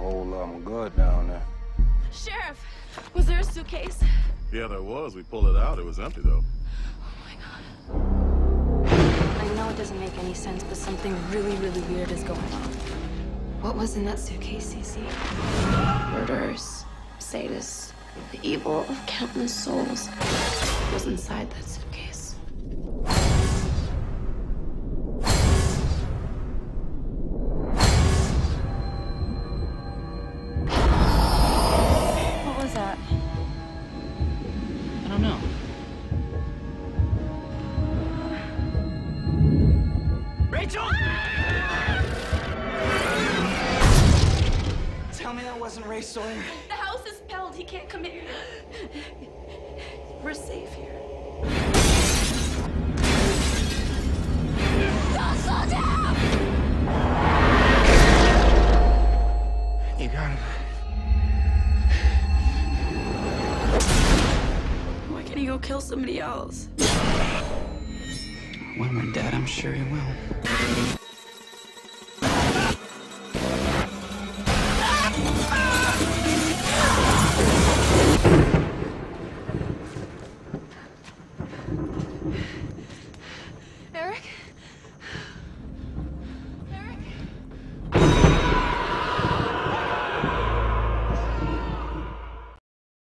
Something got a of good down there. Sheriff, was there a suitcase? Yeah, there was. We pulled it out. It was empty, though. Oh, my God. I know it doesn't make any sense, but something really, really weird is going on. What was in that suitcase, Cece? Murderers, sadists, the evil of countless souls was inside that suitcase. Tell me that wasn't Ray Sawyer. The house is spelled. He can't come in. We're safe here. You got him. Why can't he go kill somebody else? When we're dead, I'm sure he will.